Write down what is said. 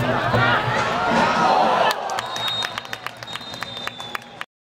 Thank you.